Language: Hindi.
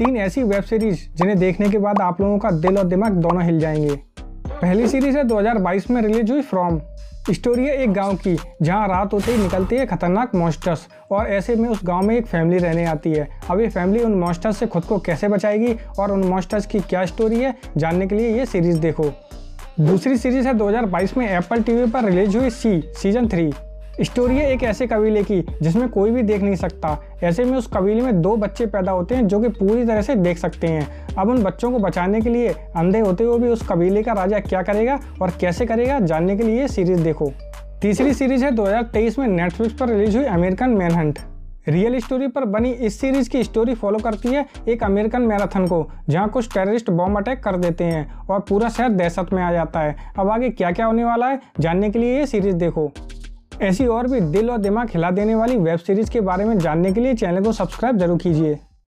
तीन ऐसी वेब सीरीज़ जिन्हें देखने के बाद आप लोगों का दिल और दिमाग दोनों हिल जाएँगे। पहली सीरीज़ है 2022 में रिलीज़ हुई फ्रॉम स्टोरी है एक गाँव की, जहाँ रात होते ही निकलती है खतरनाक मॉन्स्टर्स और ऐसे में उस गाँव में एक फैमिली रहने आती है। अब ये फैमिली उन मॉन्स्टर्स से खुद को कैसे बचाएगी, और उन मॉन्स्टर्स की क्या स्टोरी है, जानने के लिए ये सीरीज़ देखो। दूसरी सीरीज़ है 2022 में एप्पल टीवी पर रिलीज़ हुई सी सीज़न थ्री स्टोरी है एक ऐसे कबीले की, जिसमें कोई भी देख नहीं सकता। ऐसे में उस कबीले में दो बच्चे पैदा होते हैं जो कि पूरी तरह से देख सकते हैं। अब उन बच्चों को बचाने के लिए, अंधे होते हुए भी उस कबीले का राजा क्या करेगा और कैसे करेगा, जानने के लिए सीरीज़ देखो। तीसरी सीरीज़ है 2023 में नेटफ्लिक्स पर रिलीज़ हुई अमेरिकन मैनहंट। रियल स्टोरी पर बनी इस सीरीज़ की स्टोरी फॉलो करती है एक अमेरिकन मैराथन को, जहाँ कुछ टेररिस्ट बॉम्ब अटैक कर देते हैं और पूरा शहर दहशत में आ जाता है। अब आगे क्या क्या होने वाला है, जानने के लिए ये सीरीज़ देखो। ऐसी और भी दिल और दिमाग खिला देने वाली वेब सीरीज़ के बारे में जानने के लिए चैनल को सब्सक्राइब ज़रूर कीजिए।